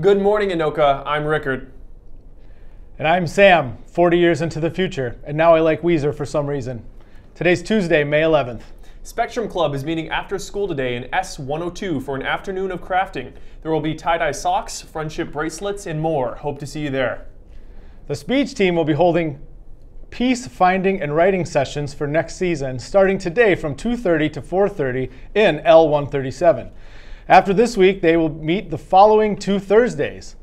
Good morning, Anoka. I'm Rickard. And I'm Sam, 40 years into the future, and now I like Weezer for some reason. Today's Tuesday, May 11th. Spectrum Club is meeting after school today in S102 for an afternoon of crafting. There will be tie-dye socks, friendship bracelets, and more. Hope to see you there. The speech team will be holding piece finding and writing sessions for next season starting today from 2:30 to 4:30 in L137. After this week, they will meet the following two Thursdays.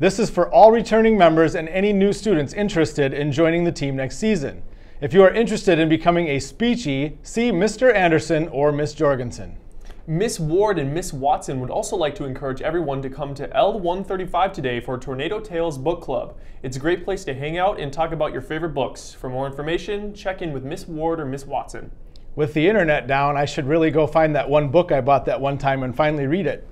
This is for all returning members and any new students interested in joining the team next season. If you are interested in becoming a speechy, see Mr. Anderson or Miss Jorgensen. Miss Ward and Miss Watson would also like to encourage everyone to come to L135 today for Tornado Tales Book Club. It's a great place to hang out and talk about your favorite books. For more information, check in with Miss Ward or Miss Watson. With the internet down, I should really go find that one book I bought that one time and finally read it.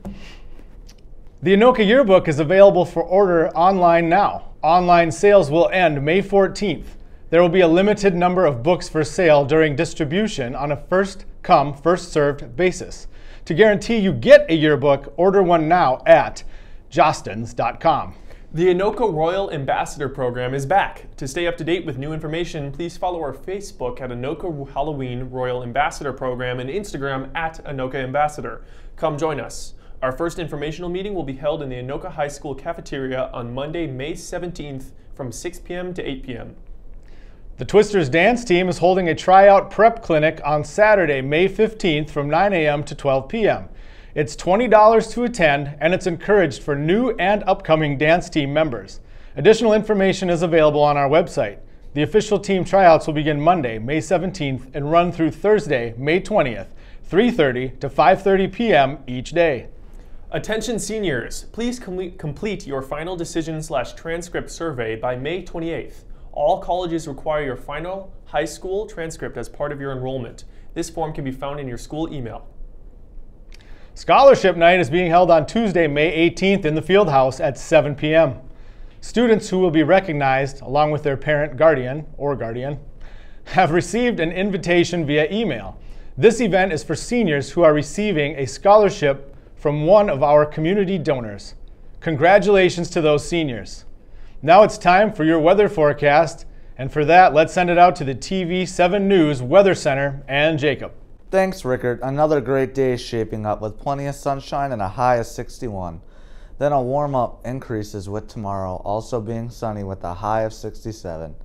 The Anoka Yearbook is available for order online now. Online sales will end May 14th. There will be a limited number of books for sale during distribution on a first come, first served basis. To guarantee you get a yearbook, order one now at jostens.com. The Anoka Royal Ambassador Program is back. To stay up to date with new information, please follow our Facebook at Anoka Halloween Royal Ambassador Program and Instagram at Anoka Ambassador. Come join us. Our first informational meeting will be held in the Anoka High School cafeteria on Monday, May 17th from 6 p.m. to 8 p.m. The Twisters dance team is holding a tryout prep clinic on Saturday, May 15th from 9 a.m. to 12 p.m. It's $20 to attend, and it's encouraged for new and upcoming dance team members. Additional information is available on our website. The official team tryouts will begin Monday, May 17th, and run through Thursday, May 20th, 3:30 to 5:30 p.m. each day. Attention seniors, please com complete your final decision slash transcript survey by May 28th. All colleges require your final high school transcript as part of your enrollment. This form can be found in your school email. Scholarship Night is being held on Tuesday, May 18th in the Fieldhouse at 7 p.m. Students who will be recognized, along with their parent guardian or guardian, have received an invitation via email. This event is for seniors who are receiving a scholarship from one of our community donors. Congratulations to those seniors. Now it's time for your weather forecast, and for that, let's send it out to the TV 7 News Weather Center and Jacob. Thanks, Rickard. Another great day shaping up with plenty of sunshine and a high of 61. Then a warm up increases with tomorrow, also being sunny with a high of 67.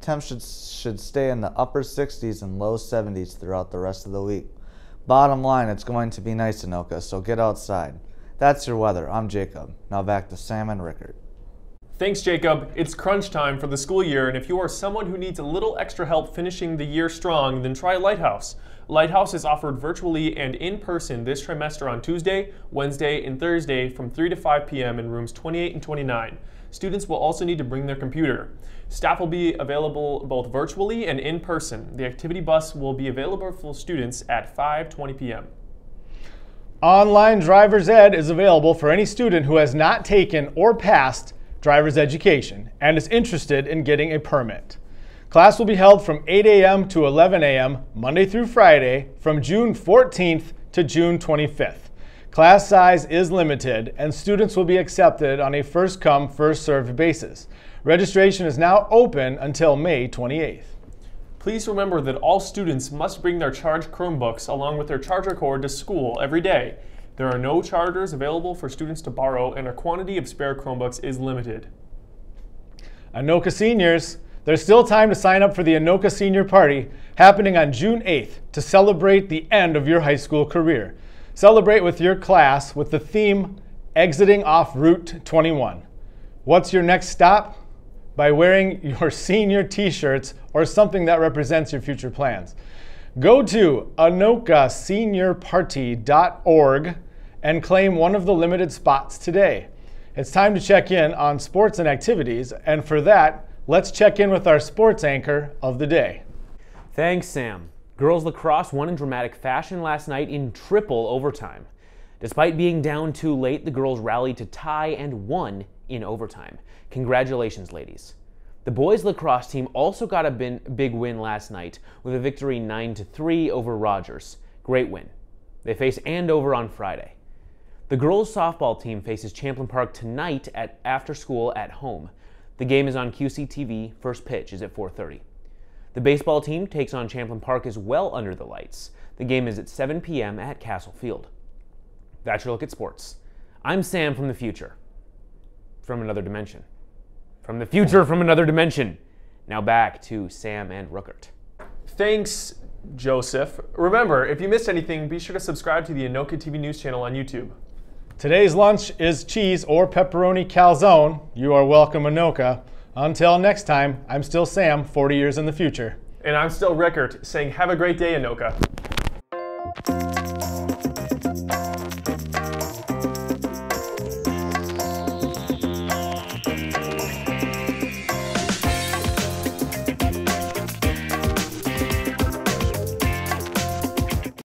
Temps should, should stay in the upper 60s and low 70s throughout the rest of the week. Bottom line, it's going to be nice, Anoka, so get outside. That's your weather. I'm Jacob. Now back to Sam and Rickard. Thanks, Jacob. It's crunch time for the school year, and if you are someone who needs a little extra help finishing the year strong, then try Lighthouse. Lighthouse is offered virtually and in person this trimester on Tuesday, Wednesday, and Thursday from 3 to 5 p.m. in rooms 28 and 29. Students will also need to bring their computer. Staff will be available both virtually and in person. The activity bus will be available for students at 5:20 p.m. Online driver's ed is available for any student who has not taken or passed driver's education and is interested in getting a permit. Class will be held from 8 a.m. to 11 a.m. Monday through Friday from June 14th to June 25th. Class size is limited and students will be accepted on a first come, first served basis. Registration is now open until May 28th. Please remember that all students must bring their charged Chromebooks along with their charger cord to school every day. There are no chargers available for students to borrow and a quantity of spare Chromebooks is limited. Anoka seniors, there's still time to sign up for the Anoka Senior Party happening on June 8th to celebrate the end of your high school career. Celebrate with your class with the theme Exiting Off Route 21. What's your next stop? By wearing your senior t shirts or something that represents your future plans. Go to anokaseniorparty.org and claim one of the limited spots today. It's time to check in on sports and activities, and for that, let's check in with our sports anchor of the day. Thanks, Sam. Girls lacrosse won in dramatic fashion last night in triple overtime. Despite being down two late, the girls rallied to tie and won in overtime. Congratulations, ladies. The boys lacrosse team also got a big win last night with a victory 9 3 over Rogers. Great win. They face Andover on Friday. The girls softball team faces Champlin Park tonight at after school at home. The game is on QCTV. First pitch is at 4:30. The baseball team takes on Champlin Park as well under the lights. The game is at 7 p.m. at Castle Field. That's your look at sports. I'm Sam from the future. From another dimension. From the future from another dimension. Now back to Sam and Ruckert. Thanks, Joseph. Remember, if you missed anything, be sure to subscribe to the Anoka TV News channel on YouTube. Today's lunch is cheese or pepperoni calzone. You are welcome, Anoka. Until next time, I'm still Sam, 40 years in the future. And I'm still Rickert, saying have a great day, Anoka.